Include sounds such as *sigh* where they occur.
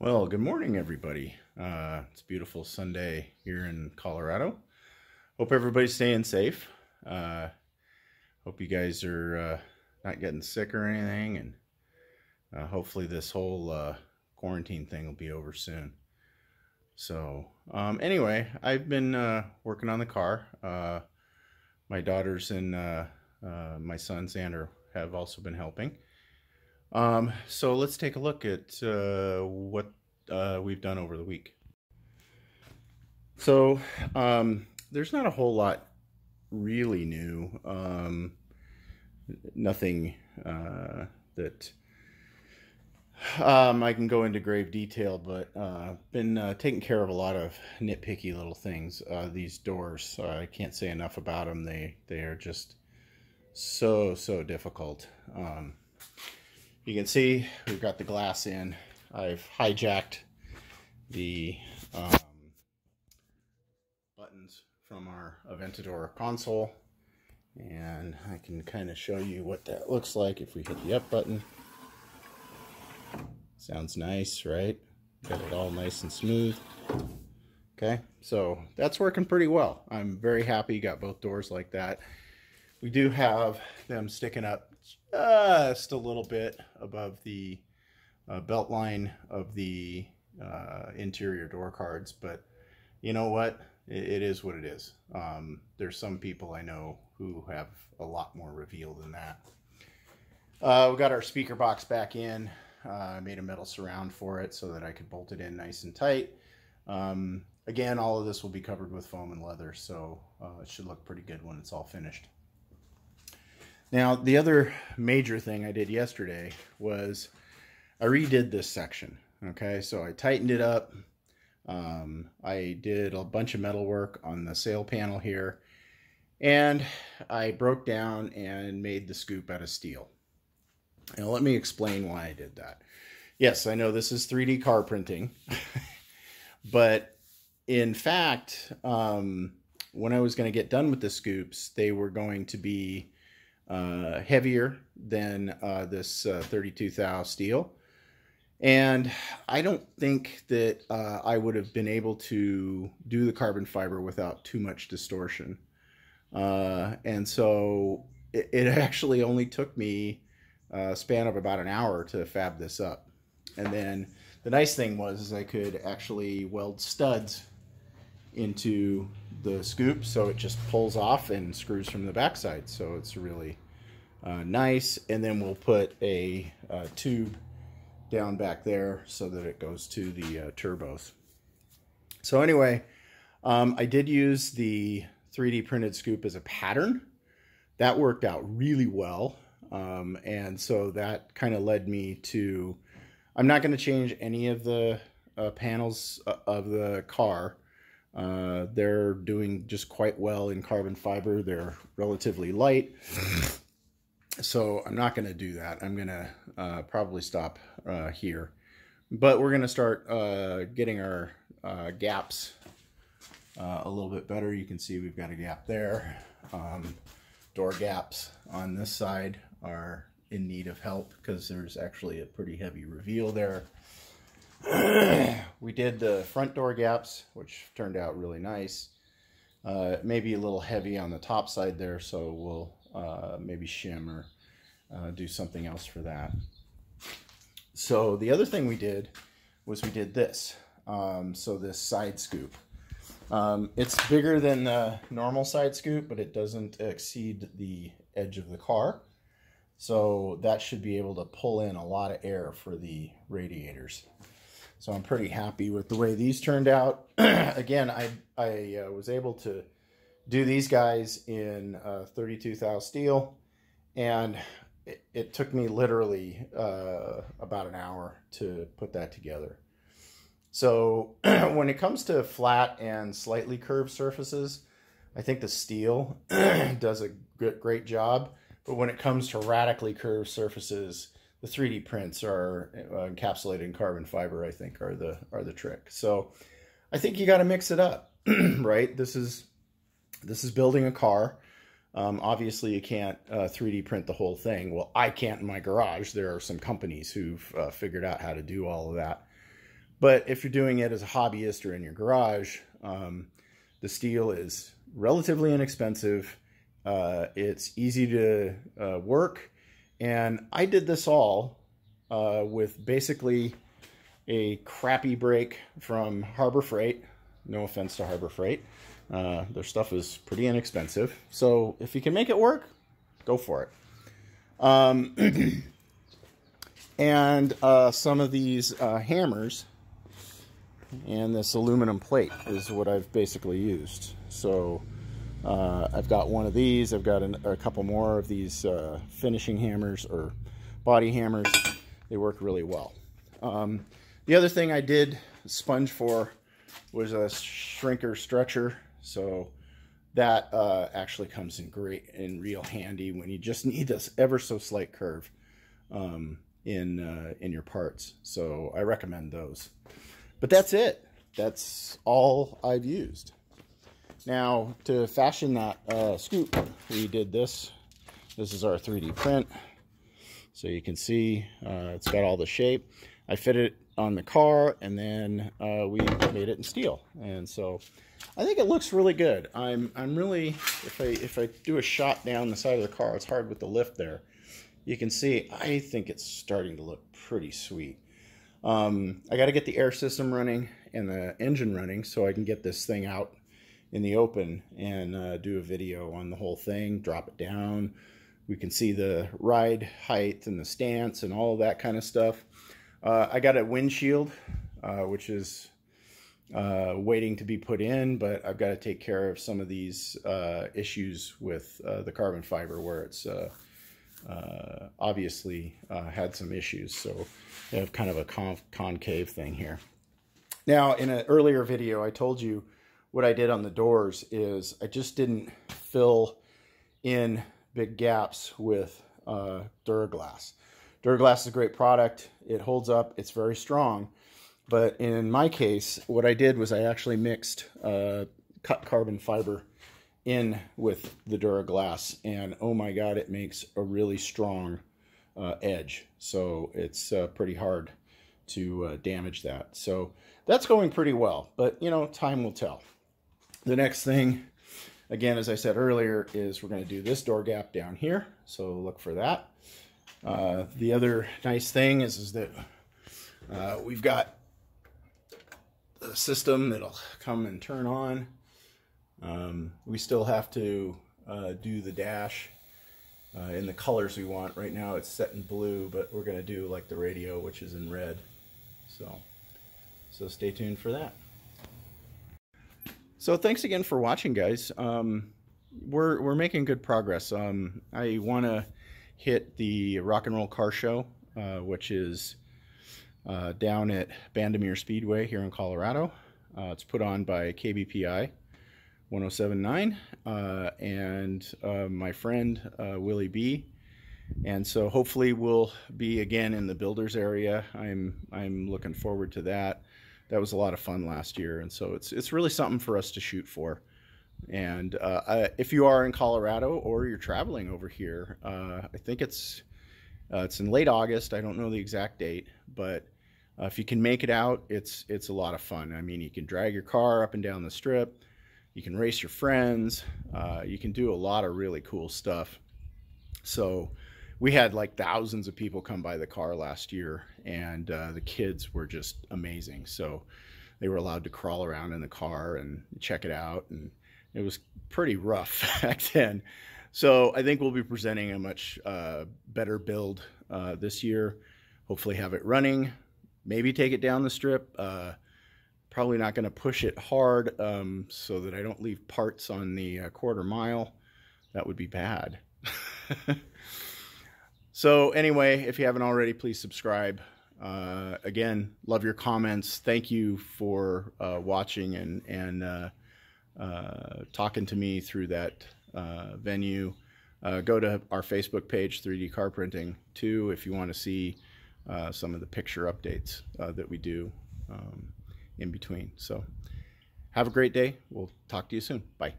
Well, good morning, everybody. Uh, it's beautiful Sunday here in Colorado. Hope everybody's staying safe. Uh, hope you guys are uh, not getting sick or anything, and uh, hopefully this whole uh, quarantine thing will be over soon. So, um, anyway, I've been uh, working on the car. my daughters and my son Xander have also been helping. Um, so let's take a look at uh, what uh, we've done over the week. So um, there's not a whole lot really new. Um, nothing uh, that um, I can go into grave detail, but uh, been uh, taking care of a lot of nitpicky little things. Uh, these doors, I can't say enough about them. They they are just so so difficult. Um, you can see we've got the glass in. I've hijacked the um, buttons from our Aventador console and I can kind of show you what that looks like if we hit the up button. Sounds nice, right? Got it all nice and smooth. Okay, so that's working pretty well. I'm very happy you got both doors like that. We do have them sticking up just a little bit above the uh, belt line of the uh, interior door cards, but you know what? It, it is what it is. Um, there's some people I know who have a lot more reveal than that. Uh, we got our speaker box back in. Uh, I made a metal surround for it so that I could bolt it in nice and tight. Um, again, all of this will be covered with foam and leather, so uh, it should look pretty good when it's all finished. Now, the other major thing I did yesterday was I redid this section. Okay, so I tightened it up. Um, I did a bunch of metal work on the sail panel here. And I broke down and made the scoop out of steel. Now, let me explain why I did that. Yes, I know this is 3D car printing. *laughs* but in fact, um, when I was going to get done with the scoops, they were going to be uh, heavier than uh, this uh, 32 thou steel. And I don't think that uh, I would have been able to do the carbon fiber without too much distortion. Uh, and so it, it, *laughs* actually only took me a span of about an hour to fab this up. And then the nice thing was I could actually weld studs into the scoop so it just pulls off and screws from the backside. So it's really uh, nice. And then we'll put a, uh, tube down back there so that it goes to the uh, turbos. So anyway um, I did use the 3d printed scoop as a pattern. That worked out really well. Um, and so that kind of led me to I'm not going to change any of the uh, panels uh, of the car uh, they're doing just quite well in carbon fiber. They're relatively light. So I'm not going to do that. I'm going to uh, probably stop uh, here. But we're going to start uh, getting our uh, gaps uh, a little bit better. You can see we've got a gap there. Um, door gaps on this side are in need of help because there's actually a pretty heavy reveal there. We did the front door gaps, which turned out really nice. Uh, maybe a little heavy on the top side there, so we'll uh, maybe shim or uh, do something else for that. So the other thing we did was we did this. Um, so this side scoop. Um, it's bigger than the normal side scoop, but it doesn't exceed the edge of the car. So that should be able to pull in a lot of air for the radiators. So I'm pretty happy with the way these turned out. *clears throat* Again, I, I uh, was able to do these guys in uh, 32 thou steel and it, it took me literally uh, about an hour to put that together. So *clears throat* when it comes to flat and slightly curved surfaces, I think the steel *clears throat* does a great job. But when it comes to radically curved surfaces, the 3D prints are uh, encapsulated in carbon fiber. I think are the are the trick. So I think you got to mix it up, *clears throat* right? This is this is building a car. Um, obviously, you can't uh, 3D print the whole thing. Well, I can't in my garage. There are some companies who've uh, figured out how to do all of that. But if you're doing it as a hobbyist or in your garage, um, the steel is relatively inexpensive. Uh, it's easy to uh, work. And I did this all uh, with basically a crappy brake from Harbor Freight. No offense to Harbor Freight. Uh, their stuff is pretty inexpensive. So if you can make it work, go for it. Um, *clears throat* and uh, some of these uh, hammers and this aluminum plate is what I've basically used. So uh, I've got one of these. I've got an, a couple more of these uh, finishing hammers or body hammers. They work really well. Um, the other thing I did sponge for was a shrinker stretcher. So that uh, actually comes in great and real handy when you just need this ever so slight curve um, in uh, in your parts. So I recommend those. But that's it. That's all I've used. Now, to fashion that uh, scoop, we did this. This is our 3D print. So you can see uh, it's got all the shape. I fit it on the car, and then uh, we made it in steel. And so I think it looks really good. I'm I'm really if I if I do a shot down the side of the car, it's hard with the lift there. You can see I think it's starting to look pretty sweet. Um, I got to get the air system running and the engine running so I can get this thing out in the open and uh, do a video on the whole thing, drop it down. We can see the ride height and the stance and all that kind of stuff. Uh, I got a windshield, uh, which is uh, waiting to be put in, but I've got to take care of some of these uh, issues with uh, the carbon fiber where it's obviously had some issues. So I have kind of a con concave thing here. Now, in an earlier video, I told you what I did on the doors is I just didn't fill in big gaps with uh, Duraglass. Duraglass is a great product. It holds up. It's very strong. But in my case, what I did was I actually mixed uh, cut carbon fiber in with the Duraglass. And oh my God, it makes a really strong uh, edge. So it's uh, pretty hard to uh, damage that. So that's going pretty well. But, you know, time will tell. The next thing, again, as I said earlier, is we're going to do this door gap down here. So look for that. Uh, the other nice thing is, is that uh, we've got a system that'll come and turn on. Um, we still have to uh, do the dash uh, in the colors we want. Right now it's set in blue, but we're going to do like the radio, which is in red. So, so stay tuned for that. So thanks again for watching, guys. Um, we're we're making good progress. Um, I want to hit the Rock and Roll Car Show, uh, which is uh, down at Bandimere Speedway here in Colorado. Uh, it's put on by KBPI 1079 uh, and uh, my friend uh, Willie B. And so hopefully we'll be again in the builders area. I'm I'm looking forward to that that was a lot of fun last year, and so it's it's really something for us to shoot for. And uh, I, if you are in Colorado or you're traveling over here, uh, I think it's uh, it's in late August. I don't know the exact date, but uh, if you can make it out, it's it's a lot of fun. I mean, you can drag your car up and down the strip, you can race your friends, uh, you can do a lot of really cool stuff. So we had like thousands of people come by the car last year, and uh, the kids were just amazing. So they were allowed to crawl around in the car and check it out, and it was pretty rough *laughs* back then. So I think we'll be presenting a much uh, better build uh, this year. Hopefully, have it running. Maybe take it down the strip. Uh, probably not going to push it hard um, so that I don't leave parts on the uh, quarter mile. That would be bad. *laughs* So anyway, if you haven't already, please subscribe. Uh, again, love your comments. Thank you for uh, watching and and uh, uh talking to me through that uh, venue. Uh, go to our Facebook page, 3D Car Printing, too, if you want to see some of the picture updates that we do um, in between. So have a great day. We'll talk to you soon. Bye.